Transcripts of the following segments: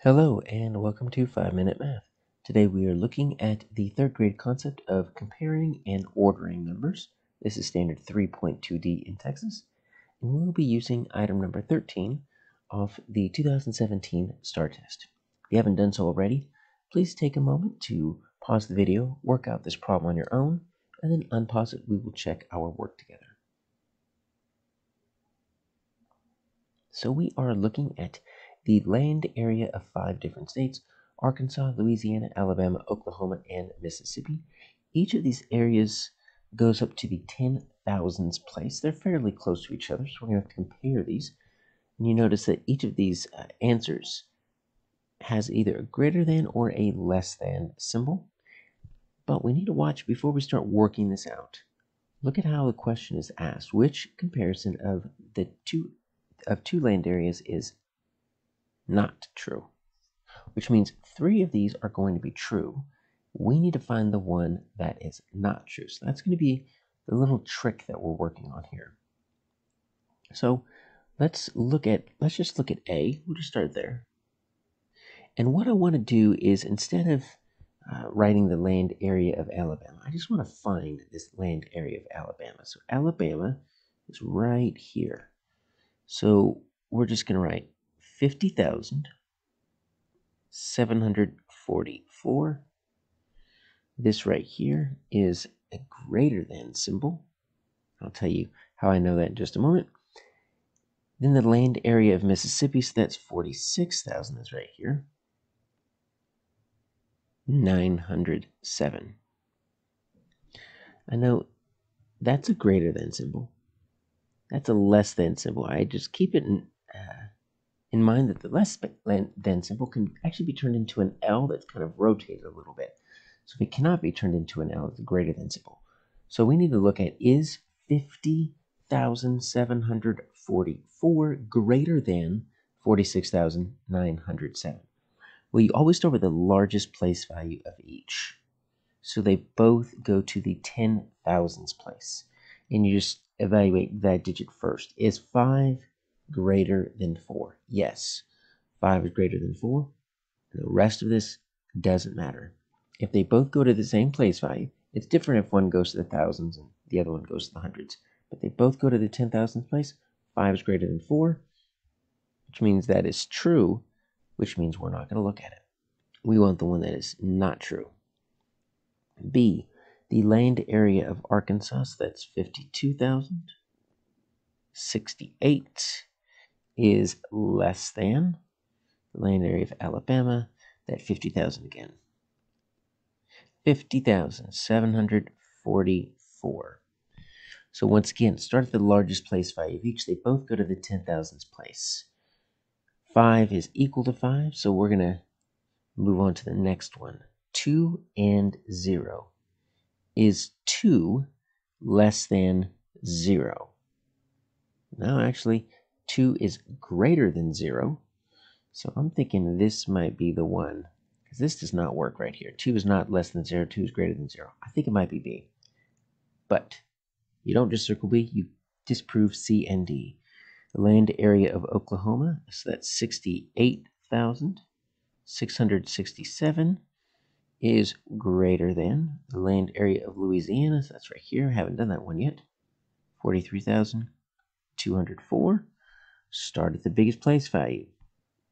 Hello and welcome to 5 Minute Math. Today we are looking at the third grade concept of comparing and ordering numbers. This is standard 3.2D in Texas. And we'll be using item number 13 of the 2017 STAAR test. If you haven't done so already, please take a moment to pause the video, work out this problem on your own, and then unpause it. We will check our work together. So we are looking at the land area of five different states Arkansas, Louisiana, Alabama, Oklahoma, and Mississippi. Each of these areas goes up to the 10,000s place. They're fairly close to each other, so we're going to have to compare these. And you notice that each of these uh, answers has either a greater than or a less than symbol. But we need to watch before we start working this out. Look at how the question is asked. Which comparison of the two of two land areas is not true, which means three of these are going to be true. We need to find the one that is not true. So that's going to be the little trick that we're working on here. So let's look at, let's just look at A. We'll just start there. And what I want to do is instead of uh, writing the land area of Alabama, I just want to find this land area of Alabama. So Alabama is right here. So we're just going to write 50,744. This right here is a greater than symbol. I'll tell you how I know that in just a moment. Then the land area of Mississippi, so that's 46,000 is right here. 907. I know that's a greater than symbol. That's a less than symbol. I just keep it in, uh, in mind that the less than symbol can actually be turned into an L that's kind of rotated a little bit. So it cannot be turned into an L, it's a greater than symbol. So we need to look at is 50,744 greater than 46,907? Well, you always start with the largest place value of each. So they both go to the 10,000s place. And you just evaluate that digit first. Is 5 greater than 4? Yes. 5 is greater than 4. And the rest of this doesn't matter. If they both go to the same place value, it's different if one goes to the thousands and the other one goes to the hundreds. But they both go to the 10,000th place. 5 is greater than 4, which means that is true, which means we're not going to look at it. We want the one that is not true. B, the land area of Arkansas, so that's 52,000. 68 is less than the land area of Alabama, that 50,000 again. 50,744. So once again, start at the largest place value of each. They both go to the 10,000s place. 5 is equal to 5, so we're going to move on to the next one. 2 and 0 is 2 less than 0? No, actually, 2 is greater than 0. So I'm thinking this might be the one. Because this does not work right here. 2 is not less than 0. 2 is greater than 0. I think it might be B. But you don't just circle B. You disprove C and D. The land area of Oklahoma, so that's 68,667 is greater than the land area of Louisiana. So that's right here. Haven't done that one yet. 43,204. Start at the biggest place value.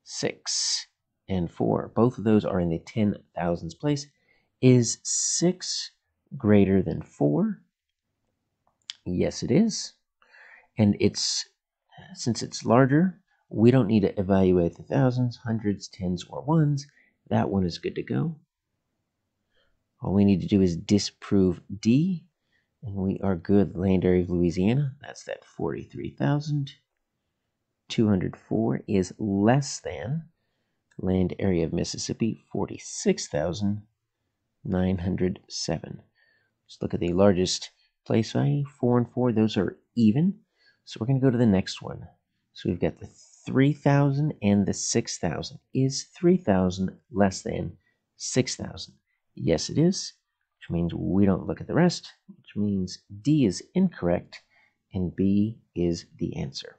6 and 4. Both of those are in the 10,000s place. Is 6 greater than 4? Yes, it is. And it's since it's larger, we don't need to evaluate the thousands, hundreds, tens, or ones. That one is good to go. All we need to do is disprove D, and we are good. Land area of Louisiana, that's that 43,204 is less than land area of Mississippi, 46,907. Let's look at the largest place value, 4 and 4. Those are even. So we're going to go to the next one. So we've got the 3,000 and the 6,000. Is 3,000 less than 6,000? Yes, it is, which means we don't look at the rest, which means D is incorrect and B is the answer.